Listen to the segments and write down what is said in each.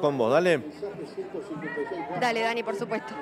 con vos, dale. Dale, Dani, por supuesto.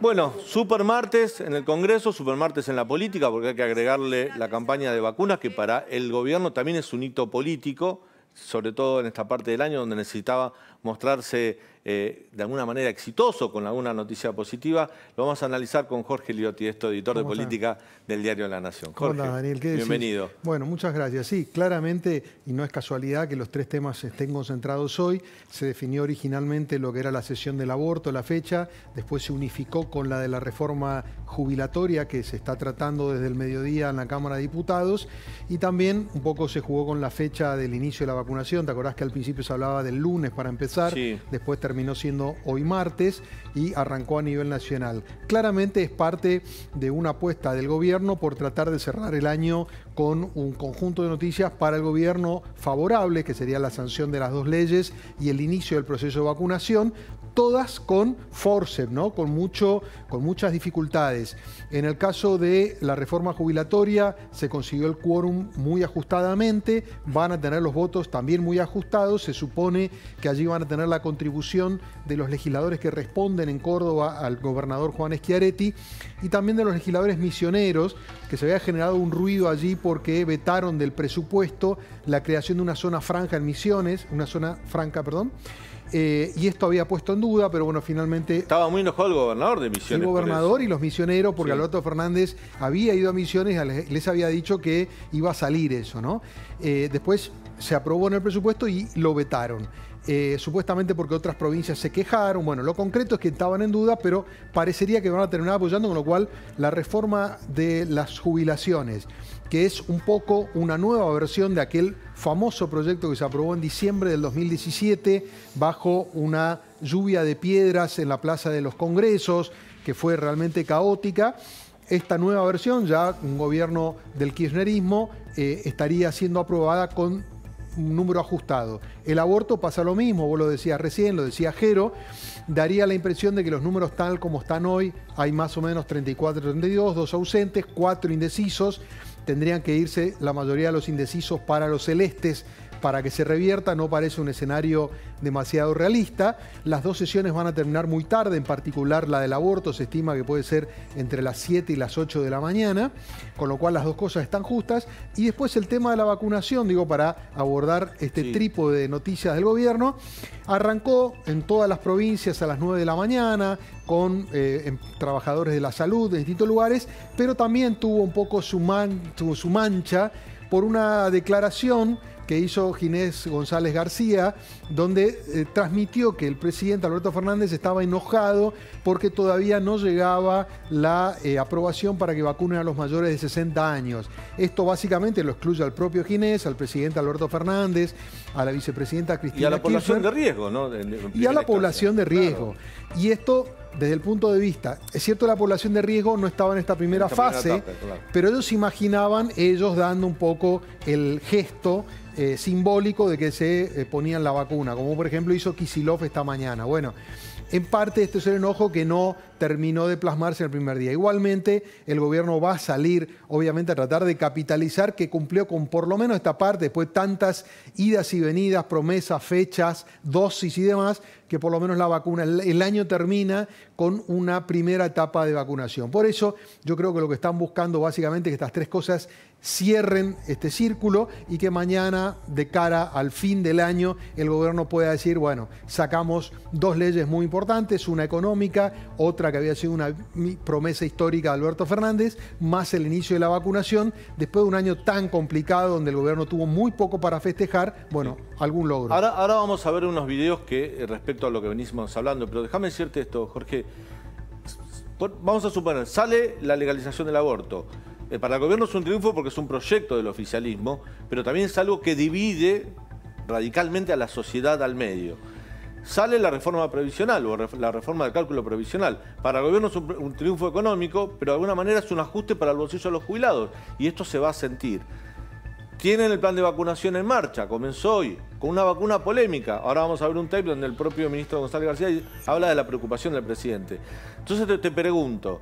Bueno, super martes en el Congreso, super martes en la política, porque hay que agregarle la campaña de vacunas, que para el gobierno también es un hito político, sobre todo en esta parte del año donde necesitaba mostrarse eh, de alguna manera exitoso con alguna noticia positiva. Lo vamos a analizar con Jorge Liotti, esto editor de política del diario La Nación. Jorge, Daniel? bienvenido. Bueno, muchas gracias. Sí, claramente, y no es casualidad que los tres temas estén concentrados hoy, se definió originalmente lo que era la sesión del aborto, la fecha, después se unificó con la de la reforma jubilatoria que se está tratando desde el mediodía en la Cámara de Diputados, y también un poco se jugó con la fecha del inicio de la vacunación. ¿Te acordás que al principio se hablaba del lunes para empezar? Sí. Después terminó terminó siendo hoy martes y arrancó a nivel nacional. Claramente es parte de una apuesta del gobierno por tratar de cerrar el año con un conjunto de noticias para el gobierno favorable, que sería la sanción de las dos leyes y el inicio del proceso de vacunación, todas con forceps, ¿no? con, mucho, con muchas dificultades. En el caso de la reforma jubilatoria se consiguió el quórum muy ajustadamente, van a tener los votos también muy ajustados, se supone que allí van a tener la contribución de los legisladores que responden en Córdoba al gobernador Juan Schiaretti y también de los legisladores misioneros, que se había generado un ruido allí porque vetaron del presupuesto la creación de una zona franja en Misiones, una zona franca, perdón, eh, y esto había puesto en duda, pero bueno, finalmente... Estaba muy enojado el gobernador de Misiones. El gobernador y los misioneros, porque Alberto Fernández había ido a Misiones, les, les había dicho que iba a salir eso, ¿no? Eh, después se aprobó en el presupuesto y lo vetaron. Eh, supuestamente porque otras provincias se quejaron. Bueno, lo concreto es que estaban en duda, pero parecería que van a terminar apoyando, con lo cual la reforma de las jubilaciones, que es un poco una nueva versión de aquel famoso proyecto que se aprobó en diciembre del 2017 bajo una lluvia de piedras en la Plaza de los Congresos, que fue realmente caótica esta nueva versión, ya un gobierno del kirchnerismo, eh, estaría siendo aprobada con un número ajustado. El aborto pasa lo mismo, vos lo decías recién, lo decía Jero, daría la impresión de que los números tal como están hoy, hay más o menos 34, 32, dos ausentes, cuatro indecisos, tendrían que irse la mayoría de los indecisos para los celestes para que se revierta, no parece un escenario demasiado realista. Las dos sesiones van a terminar muy tarde, en particular la del aborto se estima que puede ser entre las 7 y las 8 de la mañana, con lo cual las dos cosas están justas. Y después el tema de la vacunación, digo, para abordar este trípode de noticias del gobierno, arrancó en todas las provincias a las 9 de la mañana, con eh, trabajadores de la salud de distintos lugares, pero también tuvo un poco su, su mancha por una declaración que hizo Ginés González García, donde eh, transmitió que el presidente Alberto Fernández estaba enojado porque todavía no llegaba la eh, aprobación para que vacunen a los mayores de 60 años. Esto básicamente lo excluye al propio Ginés, al presidente Alberto Fernández, a la vicepresidenta Cristina Y a la población de riesgo, ¿no? y a la población de riesgo. Y esto desde el punto de vista, es cierto la población de riesgo no estaba en esta primera fase, pero ellos imaginaban ellos dando un poco el gesto eh, simbólico de que se eh, ponían la vacuna, como por ejemplo hizo Kisilov esta mañana. Bueno, en parte este es el enojo que no terminó de plasmarse el primer día. Igualmente, el gobierno va a salir, obviamente, a tratar de capitalizar que cumplió con por lo menos esta parte, después tantas idas y venidas, promesas, fechas, dosis y demás, que por lo menos la vacuna, el, año termina con una primera etapa de vacunación. Por eso yo creo que lo que están buscando básicamente es que estas tres cosas cierren este círculo y que mañana, de cara al fin del año, el gobierno pueda decir, bueno, sacamos dos leyes muy importantes, una económica, otra que había sido una promesa histórica de Alberto Fernández, más el inicio de la vacunación, después de un año tan complicado donde el gobierno tuvo muy poco para festejar, bueno, algún logro. Ahora, ahora vamos a ver unos videos que eh, respecto a lo que venimos hablando, pero déjame decirte esto, Jorge. Vamos a suponer, sale la legalización del aborto. Eh, para el gobierno es un triunfo porque es un proyecto del oficialismo, pero también es algo que divide radicalmente a la sociedad al medio sale la reforma previsional o la reforma del cálculo previsional. Para el gobierno es un, triunfo económico, pero de alguna manera es un ajuste para el bolsillo de los jubilados y esto se va a sentir. Tienen el plan de vacunación en marcha, comenzó hoy, con una vacuna polémica. Ahora vamos a ver un tape donde el propio ministro González García habla de la preocupación del presidente. Entonces te, pregunto,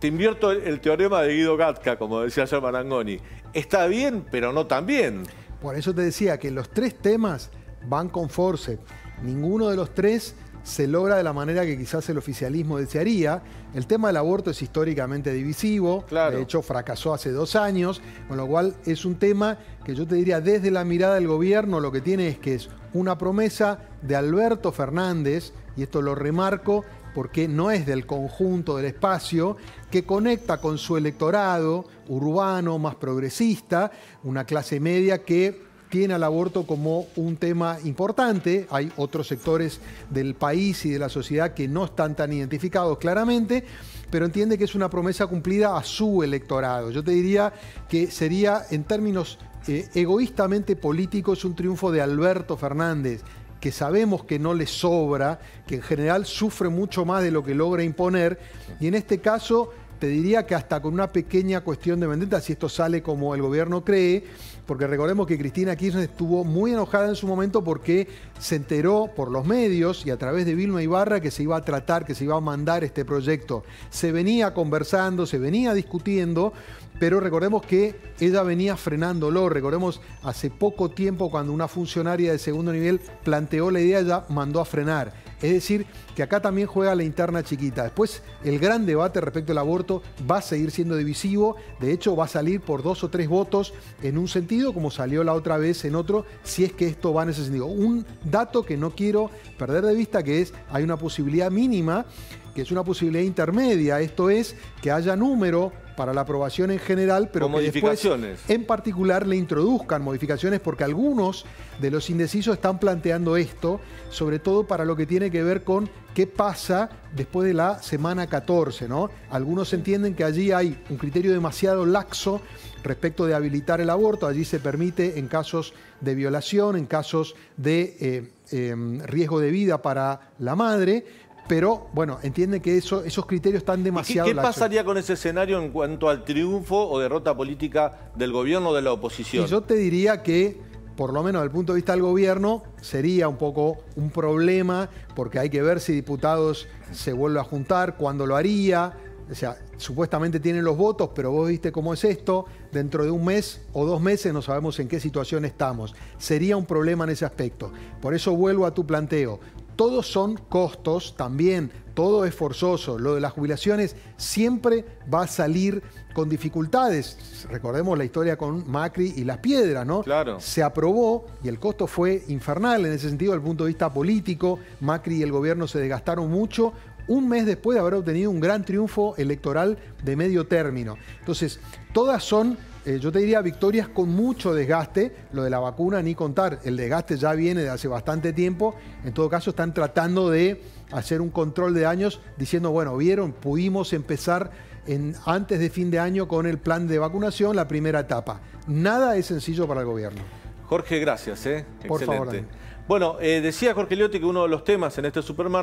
te invierto el, teorema de Guido Gatka, como decía ayer Marangoni. Está bien, pero no tan bien. Por eso te decía que los tres temas van con force ninguno de los tres se logra de la manera que quizás el oficialismo desearía. El tema del aborto es históricamente divisivo, de hecho fracasó hace dos años, con lo cual es un tema que yo te diría desde la mirada del gobierno lo que tiene es que es una promesa de Alberto Fernández, y esto lo remarco porque no es del conjunto del espacio, que conecta con su electorado urbano, más progresista, una clase media que tiene al aborto como un tema importante. Hay otros sectores del país y de la sociedad que no están tan identificados claramente, pero entiende que es una promesa cumplida a su electorado. Yo te diría que sería, en términos eh, egoístamente políticos, un triunfo de Alberto Fernández que sabemos que no le sobra, que en general sufre mucho más de lo que logra imponer, y en este caso te diría que hasta con una pequeña cuestión de vendetta, si esto sale como el gobierno cree, porque recordemos que Cristina Kirchner estuvo muy enojada en su momento porque se enteró por los medios y a través de Vilma Ibarra que se iba a tratar, que se iba a mandar este proyecto. Se venía conversando, se venía discutiendo, pero recordemos que ella venía frenándolo. Recordemos hace poco tiempo cuando una funcionaria de segundo nivel planteó la idea, ella mandó a frenar. Es decir, que acá también juega la interna chiquita. Después, el gran debate respecto al aborto va a seguir siendo divisivo. De hecho, va a salir por dos o tres votos en un sentido, como salió la otra vez en otro, si es que esto va en ese sentido. Un dato que no quiero perder de vista, que es, hay una posibilidad mínima, que es una posibilidad intermedia. Esto es que haya número para la aprobación en general, pero que después en particular le introduzcan modificaciones porque algunos de los indecisos están planteando esto, sobre todo para lo que tiene que ver con qué pasa después de la semana 14, ¿no? Algunos entienden que allí hay un criterio demasiado laxo respecto de habilitar el aborto, allí se permite en casos de violación, en casos de eh, em, riesgo de vida para la madre, pero bueno, entiende que eso, esos criterios están demasiado... ¿Qué, qué pasaría con ese escenario en cuanto al triunfo o derrota política del gobierno o de la oposición? yo te diría que, por lo menos desde el punto de vista del gobierno, sería un poco un problema, porque hay que ver si diputados se vuelve a juntar, cuándo lo haría, o sea, supuestamente tienen los votos, pero vos viste cómo es esto, dentro de un mes o dos meses no sabemos en qué situación estamos. Sería un problema en ese aspecto. Por eso vuelvo a tu planteo todos son costos también, todo es forzoso. Lo de las jubilaciones siempre va a salir con dificultades. Recordemos la historia con Macri y las piedras, ¿no? Claro. Se aprobó y el costo fue infernal en ese sentido, desde el punto de vista político. Macri y el gobierno se desgastaron mucho un mes después de haber obtenido un gran triunfo electoral de medio término. Entonces, todas son eh, yo te diría victorias con mucho desgaste. Lo de la vacuna, ni contar. El desgaste ya viene de hace bastante tiempo. En todo caso, están tratando de hacer un control de daños diciendo, bueno, vieron, pudimos empezar en, antes de fin de año con el plan de vacunación, la primera etapa. Nada es sencillo para el gobierno. Jorge, gracias. ¿eh? Por favor. Bueno, eh, decía Jorge Liotti que uno de los temas en este supermercado